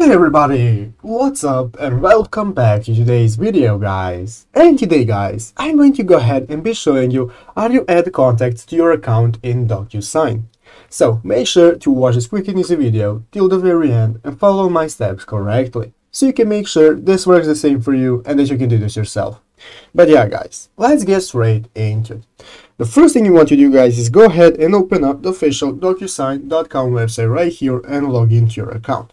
Hey everybody, what's up and welcome back to today's video guys. And today guys, I'm going to go ahead and be showing you how you add contacts to your account in DocuSign. So make sure to watch this quick and easy video till the very end and follow my steps correctly. So you can make sure this works the same for you and that you can do this yourself. But yeah guys, let's get straight into it. The first thing you want to do guys is go ahead and open up the official DocuSign.com website right here and log into your account.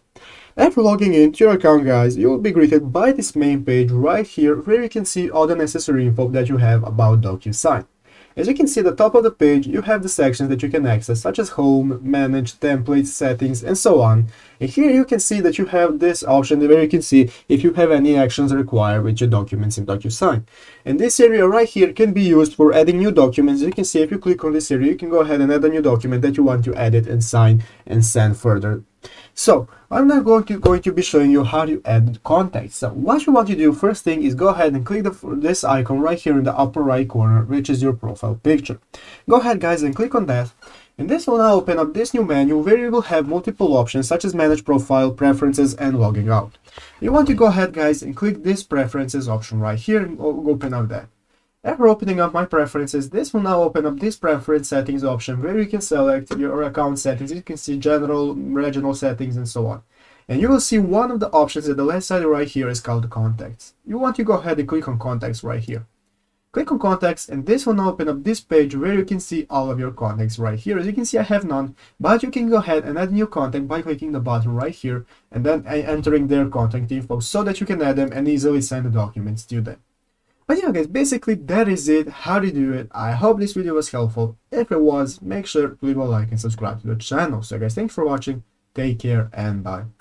After logging into your account guys, you will be greeted by this main page right here where you can see all the necessary info that you have about DocuSign. As you can see at the top of the page, you have the sections that you can access such as Home, Manage, Templates, Settings, and so on. And here you can see that you have this option where you can see if you have any actions required with your documents in DocuSign. And this area right here can be used for adding new documents. You can see if you click on this area, you can go ahead and add a new document that you want to edit and sign and send further so I'm now going to going to be showing you how to add contacts. So what you want to do first thing is go ahead and click the, this icon right here in the upper right corner, which is your profile picture. Go ahead guys and click on that. And this will now open up this new menu where you will have multiple options such as manage profile, preferences and logging out. You want to go ahead guys and click this preferences option right here and open up that. After opening up my preferences, this will now open up this preference settings option where you can select your account settings. You can see general, regional settings and so on. And you will see one of the options at the left side right here is called contacts. You want to go ahead and click on contacts right here. Click on contacts and this will now open up this page where you can see all of your contacts right here. As you can see I have none, but you can go ahead and add new contact by clicking the button right here and then entering their contact info so that you can add them and easily send the documents to them. But yeah guys, basically that is it, how to do it. I hope this video was helpful. If it was, make sure to leave a like and subscribe to the channel. So guys, thanks for watching, take care and bye.